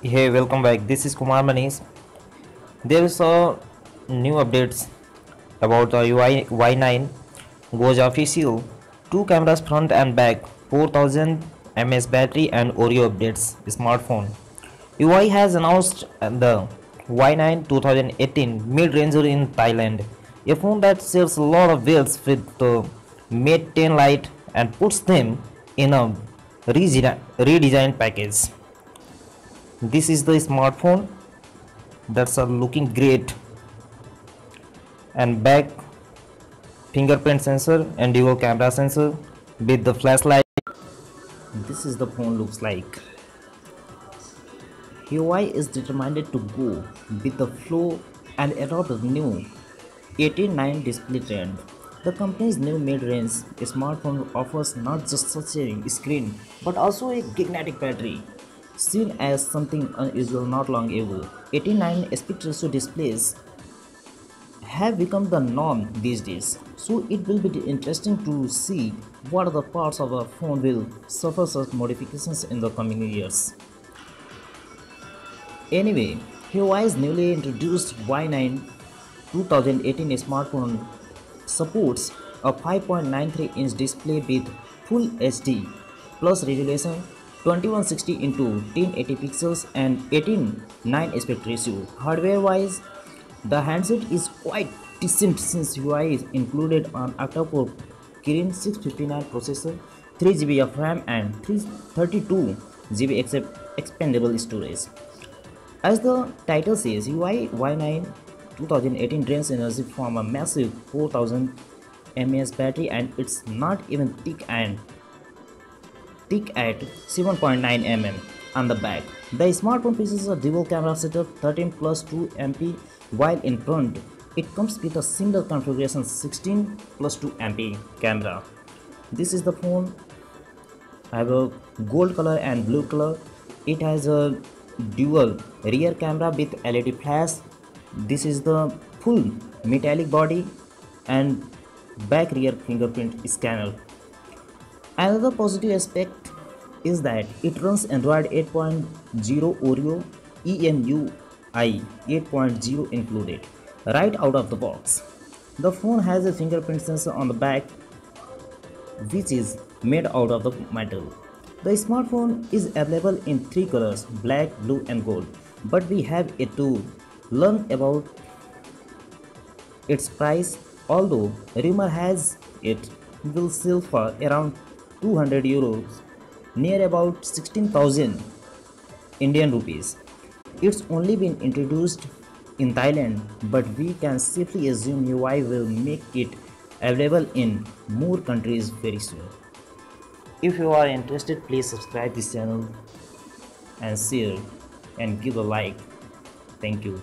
Hey, welcome back. This is Kumar Manish. There is a new updates about the Huawei Y9 goes official. Two cameras front and back, 4000 mAh battery and Oreo updates smartphone. Huawei has announced the Y9 2018 mid-ranger in Thailand, a phone that shares a lot of wheels with the Mate 10 Lite and puts them in a redesigned package this is the smartphone that's are looking great. And back fingerprint sensor and dual camera sensor with the flashlight. This is the phone looks like. Huawei is determined to go with the flow and adopt the new 18.9 display trend. The company's new mid-range smartphone offers not just such a screen but also a gigantic battery Seen as something unusual not long ago, 89 aspect ratio displays have become the norm these days. So it will be interesting to see what other parts of our phone will suffer such modifications in the coming years. Anyway, Huawei's newly introduced Y9 2018 smartphone supports a 5.93 inch display with full HD plus resolution 2160 into 1080 pixels and 18:9 aspect ratio. Hardware wise, the handset is quite decent since Huawei is included on octa-core Kirin 659 processor, 3GB of RAM and 32GB expandable storage. As the title says, Huawei Y9 2018 drains energy from a massive 4000 mAh battery and it's not even thick and thick at 7.9 mm on the back. The smartphone features a dual camera setup 13 plus 2 MP while in front it comes with a single configuration 16 plus 2 MP camera. This is the phone. I have a gold color and blue color. It has a dual rear camera with LED flash. This is the full metallic body and back rear fingerprint scanner Another positive aspect is that it runs Android 8.0 Oreo EMUI 8.0 included right out of the box. The phone has a fingerprint sensor on the back which is made out of the metal. The smartphone is available in three colors black, blue and gold but we have it to learn about its price although rumor has it will sell for around 200 euros near about 16000 Indian rupees. It's only been introduced in Thailand but we can safely assume Huawei will make it available in more countries very soon. If you are interested please subscribe this channel and share and give a like. Thank you.